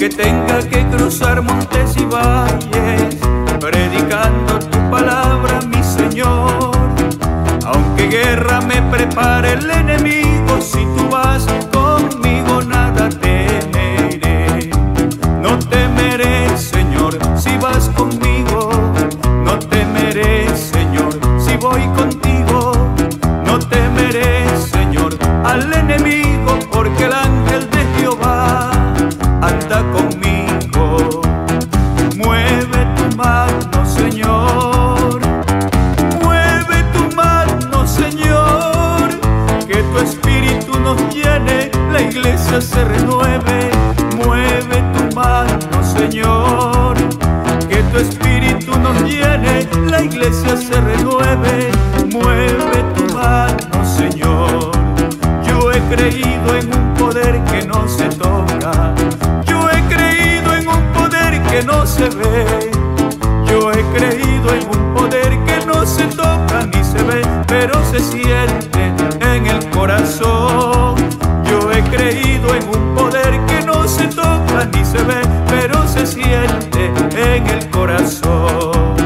aunque tenga que cruzar montes y valles, predicando tu palabra, mi Señor. Aunque guerra me prepare el enemigo, si tú vas conmigo nada temeré. No temeré, Señor, si vas conmigo. No temeré, Señor, si voy contigo. No temeré, Señor, al enemigo, porque el la iglesia se renueve. Mueve tu mano, Señor. Que tu espíritu nos llene, la iglesia se renueve. Mueve tu mano, Señor. Yo he creído en un poder que no se toca. Yo he creído en un poder que no se ve. Un poder que no se toca ni se ve, pero se siente en el corazón.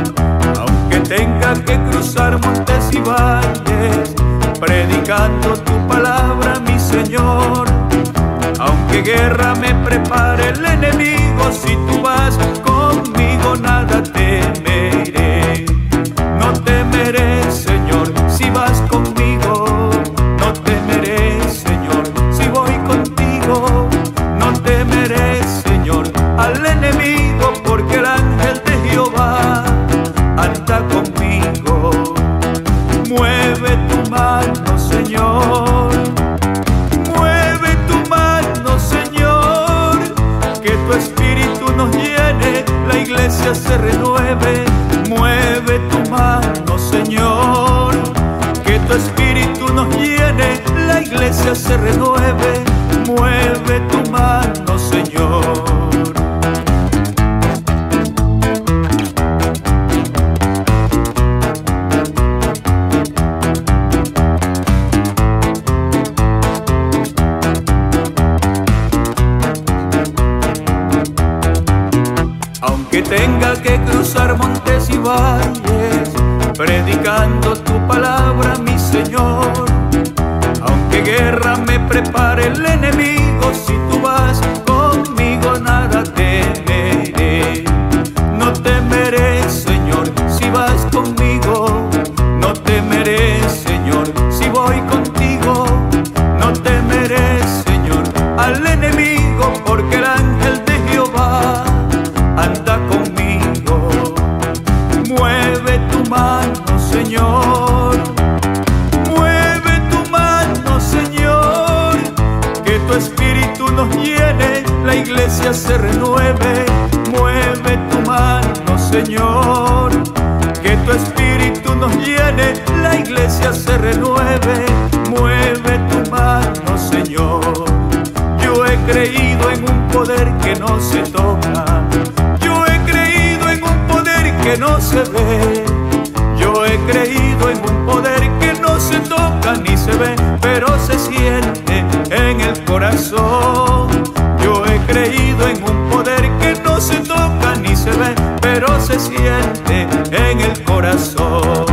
Aunque tenga que cruzar montes y valles, predicando tu palabra, mi Señor. Aunque guerra me prepare el enemigo, si tú vas conmigo nada al enemigo, porque el ángel de Jehová anda conmigo. Mueve tu mano, Señor. Mueve tu mano, Señor, que tu espíritu nos llene, la iglesia se renueve. Mueve tu mano, Señor, que tu espíritu nos llene, la iglesia se renueve. Aunque tenga que cruzar montes y valles, predicando tu palabra, mi Señor. Aunque guerra me prepare el enemigo, si tú Señor. Que tu espíritu nos llene, la iglesia se renueve. Mueve tu mano, Señor. Yo he creído en un poder que no se toca. Yo he creído en un poder que no se ve. Yo he creído en un poder que no se toca ni se ve, pero se siente en el corazón. En el corazón.